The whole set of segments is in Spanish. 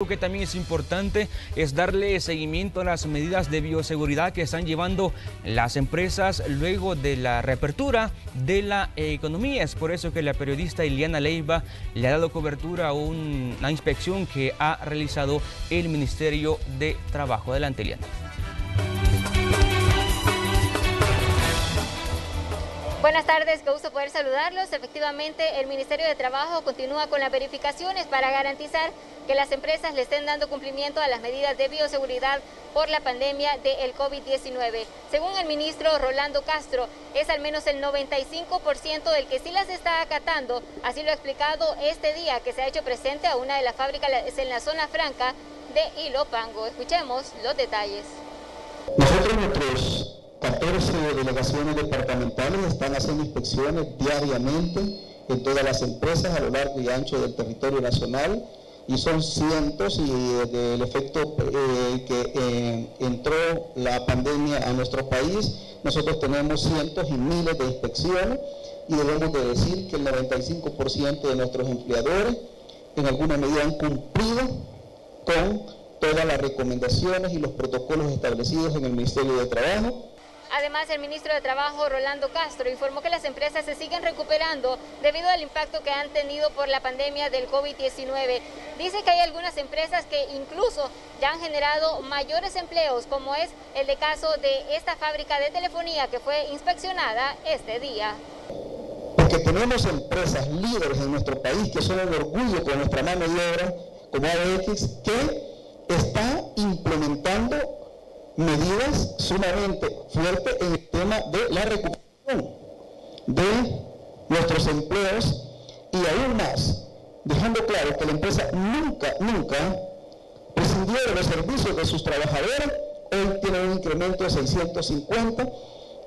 Lo que también es importante es darle seguimiento a las medidas de bioseguridad que están llevando las empresas luego de la reapertura de la economía. Es por eso que la periodista Iliana Leiva le ha dado cobertura a una inspección que ha realizado el Ministerio de Trabajo. Adelante, Iliana. Buenas tardes, qué gusto poder saludarlos. Efectivamente, el Ministerio de Trabajo continúa con las verificaciones para garantizar que las empresas le estén dando cumplimiento a las medidas de bioseguridad por la pandemia del COVID-19. Según el ministro Rolando Castro, es al menos el 95% del que sí las está acatando. Así lo ha explicado este día que se ha hecho presente a una de las fábricas en la zona franca de Ilopango. Escuchemos los detalles. Nosotros 14 delegaciones departamentales están haciendo inspecciones diariamente en todas las empresas a lo largo y ancho del territorio nacional y son cientos y eh, del efecto eh, que eh, entró la pandemia a nuestro país, nosotros tenemos cientos y miles de inspecciones y debemos de decir que el 95% de nuestros empleadores en alguna medida han cumplido con todas las recomendaciones y los protocolos establecidos en el Ministerio de Trabajo Además, el ministro de Trabajo, Rolando Castro, informó que las empresas se siguen recuperando debido al impacto que han tenido por la pandemia del COVID-19. Dice que hay algunas empresas que incluso ya han generado mayores empleos, como es el de caso de esta fábrica de telefonía que fue inspeccionada este día. Porque tenemos empresas líderes en nuestro país que son el orgullo con nuestra mano de obra, como ADX, que está implementando medidas sumamente fuertes en el tema de la recuperación de nuestros empleos y aún más, dejando claro que la empresa nunca, nunca prescindió de los servicios de sus trabajadores, hoy tiene un incremento de 650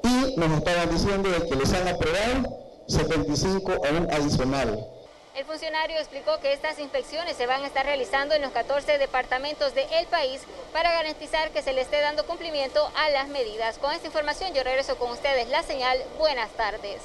y nos estaban diciendo de que les han aprobado 75 aún adicional. El funcionario explicó que estas inspecciones se van a estar realizando en los 14 departamentos del país para garantizar que se le esté dando cumplimiento a las medidas. Con esta información yo regreso con ustedes la señal. Buenas tardes.